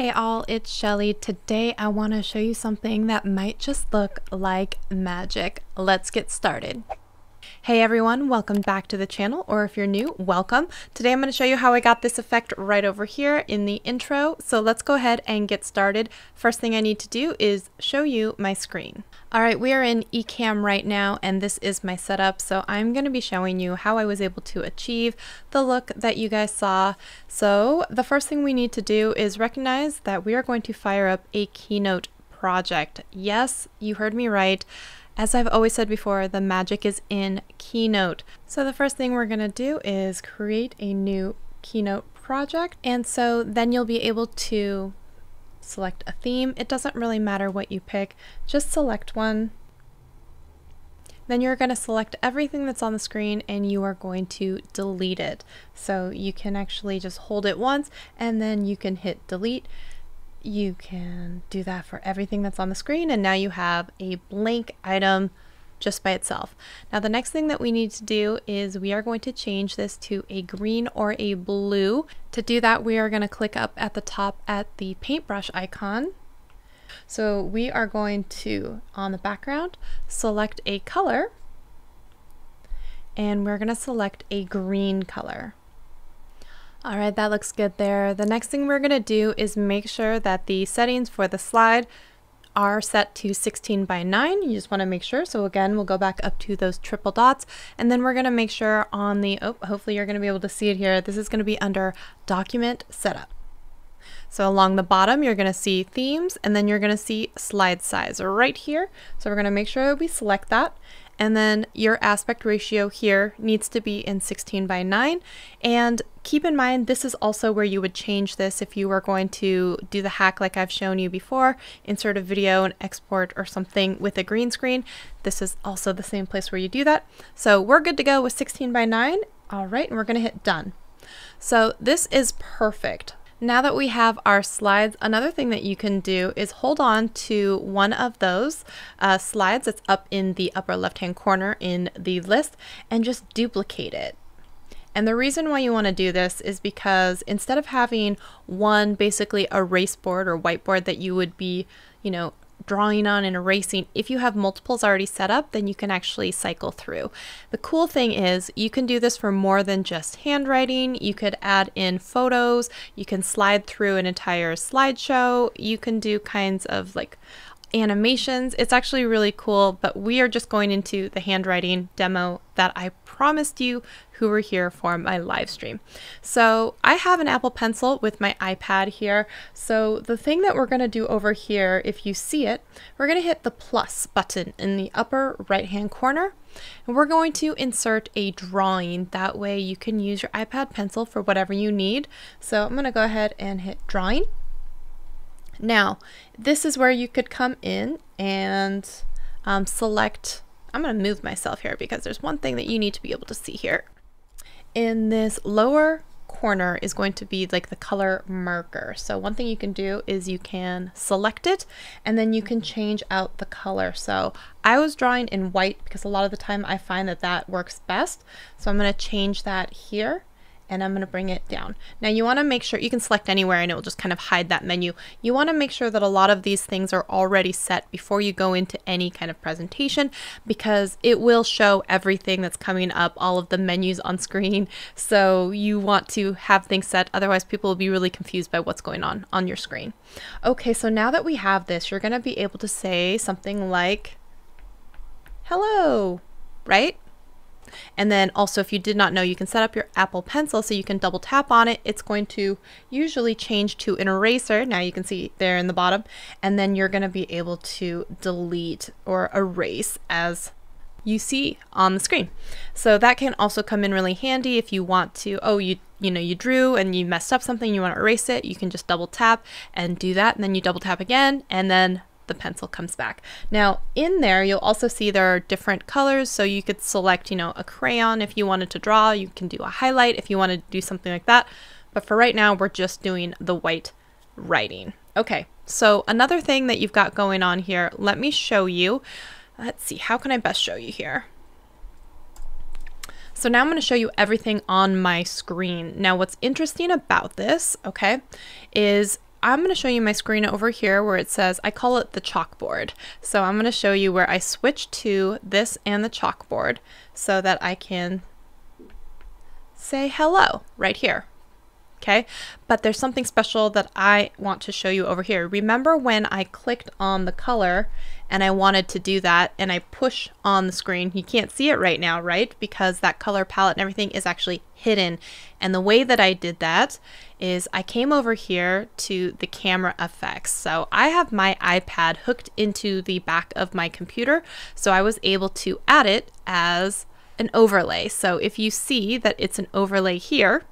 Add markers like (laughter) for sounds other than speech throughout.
Hey all, it's Shelly. Today I want to show you something that might just look like magic. Let's get started. Hey everyone, welcome back to the channel, or if you're new, welcome. Today I'm going to show you how I got this effect right over here in the intro, so let's go ahead and get started. First thing I need to do is show you my screen. Alright, we are in Ecamm right now, and this is my setup, so I'm going to be showing you how I was able to achieve the look that you guys saw. So the first thing we need to do is recognize that we are going to fire up a Keynote project. Yes, you heard me right. As I've always said before, the magic is in Keynote. So the first thing we're going to do is create a new Keynote project. And so then you'll be able to select a theme. It doesn't really matter what you pick, just select one. Then you're going to select everything that's on the screen and you are going to delete it. So you can actually just hold it once and then you can hit delete you can do that for everything that's on the screen and now you have a blank item just by itself. Now the next thing that we need to do is we are going to change this to a green or a blue. To do that we are going to click up at the top at the paintbrush icon. So we are going to, on the background, select a color and we're going to select a green color. All right, that looks good there. The next thing we're going to do is make sure that the settings for the slide are set to 16 by 9. You just want to make sure. So again, we'll go back up to those triple dots and then we're going to make sure on the, oh, hopefully you're going to be able to see it here. This is going to be under document setup. So along the bottom, you're going to see themes and then you're going to see slide size right here. So we're going to make sure we select that and then your aspect ratio here needs to be in 16 by 9. And keep in mind, this is also where you would change this if you were going to do the hack like I've shown you before, insert a video and export or something with a green screen. This is also the same place where you do that. So we're good to go with 16 by 9. All right, and we're gonna hit done. So this is perfect. Now that we have our slides, another thing that you can do is hold on to one of those uh, slides that's up in the upper left hand corner in the list and just duplicate it. And the reason why you want to do this is because instead of having one basically erase board or whiteboard that you would be, you know, drawing on and erasing, if you have multiples already set up, then you can actually cycle through. The cool thing is you can do this for more than just handwriting. You could add in photos. You can slide through an entire slideshow. You can do kinds of like animations. It's actually really cool, but we are just going into the handwriting demo that I promised you who were here for my live stream. So I have an Apple Pencil with my iPad here. So the thing that we're going to do over here, if you see it, we're going to hit the plus button in the upper right hand corner. And we're going to insert a drawing. That way you can use your iPad pencil for whatever you need. So I'm going to go ahead and hit drawing. Now, this is where you could come in and um, select, I'm going to move myself here because there's one thing that you need to be able to see here. In this lower corner is going to be like the color marker. So one thing you can do is you can select it and then you can change out the color. So I was drawing in white because a lot of the time I find that that works best. So I'm going to change that here and I'm going to bring it down. Now you want to make sure you can select anywhere and it will just kind of hide that menu. You want to make sure that a lot of these things are already set before you go into any kind of presentation because it will show everything that's coming up, all of the menus on screen. (laughs) So you want to have things set, otherwise people will be really confused by what's going on on your screen. Okay, so now that we have this, you're going to be able to say something like, hello, right? And then also if you did not know, you can set up your Apple Pencil so you can double tap on it. It's going to usually change to an eraser. Now you can see there in the bottom. And then you're going to be able to delete or erase as you see on the screen. So that can also come in really handy if you want to, oh, you you know, you drew and you messed up something, you want to erase it, you can just double tap and do that. And then you double tap again and then the pencil comes back. Now in there, you'll also see there are different colors. So you could select, you know, a crayon if you wanted to draw, you can do a highlight if you want to do something like that. But for right now, we're just doing the white writing. Okay, so another thing that you've got going on here, let me show you. Let's see, how can I best show you here? So now I'm going to show you everything on my screen. Now what's interesting about this, okay, is I'm going to show you my screen over here where it says, I call it the chalkboard. So I'm going to show you where I switch to this and the chalkboard so that I can say hello right here okay? But there's something special that I want to show you over here. Remember when I clicked on the color and I wanted to do that and I push on the screen, you can't see it right now, right? Because that color palette and everything is actually hidden. And the way that I did that is I came over here to the camera effects. So I have my iPad hooked into the back of my computer. So I was able to add it as an overlay. So if you see that it's an overlay here,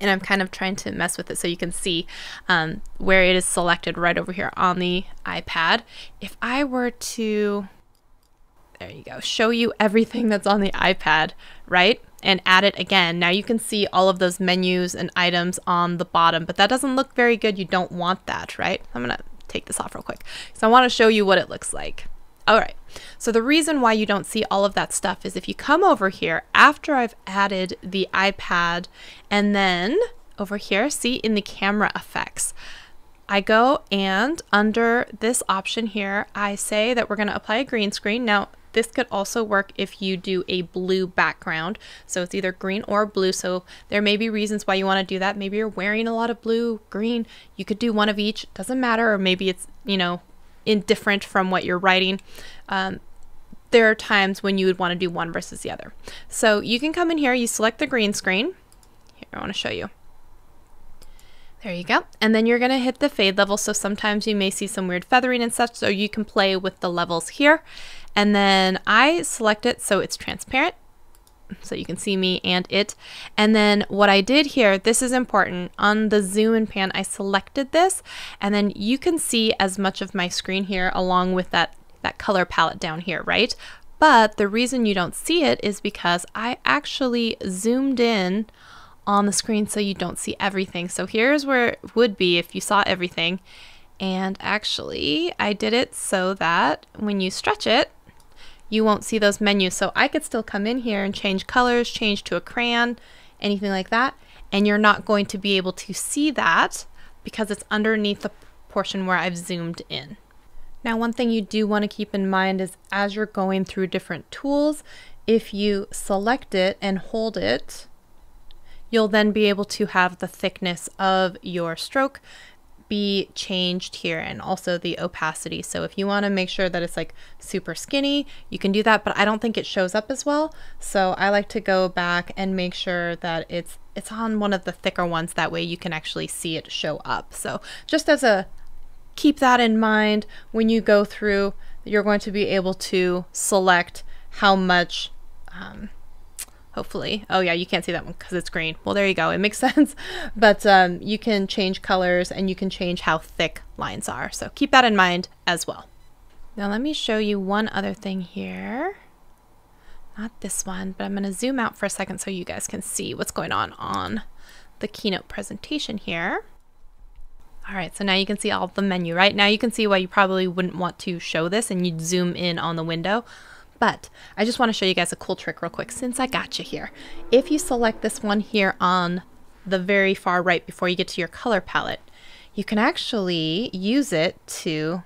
and I'm kind of trying to mess with it so you can see um, where it is selected right over here on the iPad. If I were to, there you go, show you everything that's on the iPad, right? And add it again. Now you can see all of those menus and items on the bottom, but that doesn't look very good. You don't want that, right? I'm gonna take this off real quick. So I wanna show you what it looks like. All right, so the reason why you don't see all of that stuff is if you come over here after I've added the iPad and then over here, see in the camera effects, I go and under this option here, I say that we're gonna apply a green screen. Now, this could also work if you do a blue background. So it's either green or blue. So there may be reasons why you want to do that. Maybe you're wearing a lot of blue, green. You could do one of each. Doesn't matter. Or maybe it's, you know, indifferent from what you're writing. Um, there are times when you would want to do one versus the other. So you can come in here, you select the green screen. Here, I want to show you. There you go. And then you're going to hit the fade level. So sometimes you may see some weird feathering and such. So you can play with the levels here. And then I select it so it's transparent so you can see me and it. And then what I did here, this is important, on the zoom and pan, I selected this, and then you can see as much of my screen here along with that, that color palette down here, right? But the reason you don't see it is because I actually zoomed in on the screen so you don't see everything. So here's where it would be if you saw everything. And actually, I did it so that when you stretch it, you won't see those menus. So I could still come in here and change colors, change to a crayon, anything like that. And you're not going to be able to see that because it's underneath the portion where I've zoomed in. Now, one thing you do want to keep in mind is as you're going through different tools, if you select it and hold it, you'll then be able to have the thickness of your stroke be changed here and also the opacity. So if you want to make sure that it's like super skinny, you can do that, but I don't think it shows up as well. So I like to go back and make sure that it's it's on one of the thicker ones. That way you can actually see it show up. So just as a keep that in mind when you go through, you're going to be able to select how much um, hopefully. Oh yeah, you can't see that one because it's green. Well, there you go. It makes (laughs) sense. But um, you can change colors and you can change how thick lines are. So keep that in mind as well. Now let me show you one other thing here. Not this one, but I'm going to zoom out for a second so you guys can see what's going on on the keynote presentation here. All right, so now you can see all the menu, right? Now you can see why you probably wouldn't want to show this and you'd zoom in on the window. But I just want to show you guys a cool trick real quick since I got you here. If you select this one here on the very far right before you get to your color palette, you can actually use it to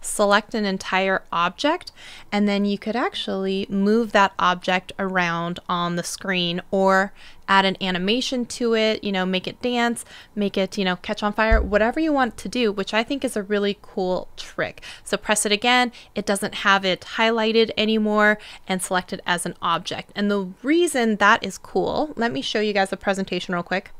select an entire object and then you could actually move that object around on the screen or add an animation to it, you know, make it dance, make it, you know, catch on fire, whatever you want to do, which I think is a really cool trick. So press it again, it doesn't have it highlighted anymore and select it as an object. And the reason that is cool, let me show you guys a presentation real quick.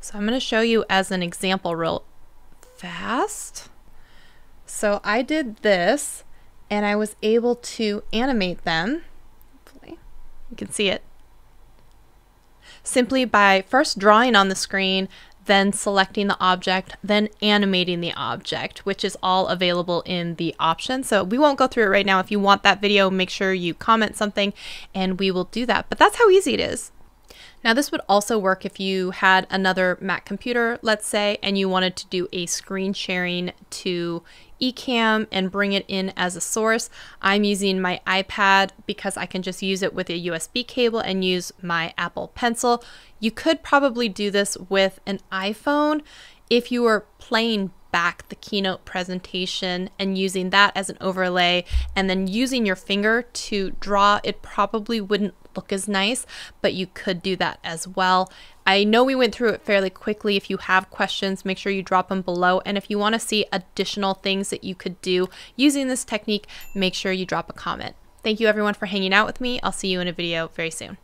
So I'm going to show you as an example real fast. So I did this and I was able to animate them. Hopefully you can see it. Simply by first drawing on the screen, then selecting the object, then animating the object, which is all available in the options. So we won't go through it right now. If you want that video, make sure you comment something and we will do that. But that's how easy it is. Now this would also work if you had another Mac computer, let's say, and you wanted to do a screen sharing to Ecamm and bring it in as a source. I'm using my iPad because I can just use it with a USB cable and use my Apple Pencil. You could probably do this with an iPhone if you were playing back the keynote presentation and using that as an overlay and then using your finger to draw, it probably wouldn't look as nice, but you could do that as well. I know we went through it fairly quickly. If you have questions, make sure you drop them below. And if you want to see additional things that you could do using this technique, make sure you drop a comment. Thank you everyone for hanging out with me. I'll see you in a video very soon.